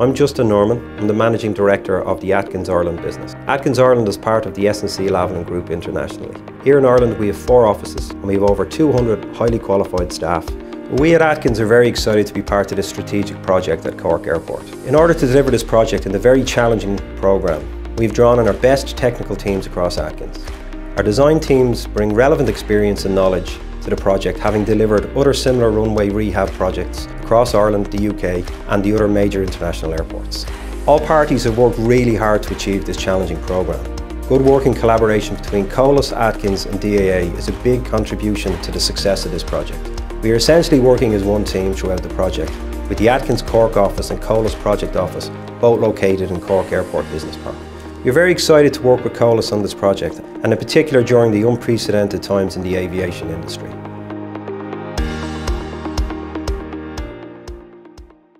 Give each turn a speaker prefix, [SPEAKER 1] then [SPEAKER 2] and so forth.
[SPEAKER 1] I'm Justin Norman. I'm the Managing Director of the Atkins Ireland business. Atkins Ireland is part of the SNC-Lavalin Group internationally. Here in Ireland we have four offices and we have over 200 highly qualified staff. We at Atkins are very excited to be part of this strategic project at Cork Airport. In order to deliver this project in the very challenging programme, we've drawn on our best technical teams across Atkins. Our design teams bring relevant experience and knowledge to the project, having delivered other similar runway rehab projects across Ireland, the UK and the other major international airports. All parties have worked really hard to achieve this challenging programme. Good working collaboration between Colas, Atkins and DAA is a big contribution to the success of this project. We are essentially working as one team throughout the project, with the Atkins Cork office and Colas project office both located in Cork Airport Business Park. We are very excited to work with Colas on this project, and in particular during the unprecedented times in the aviation industry.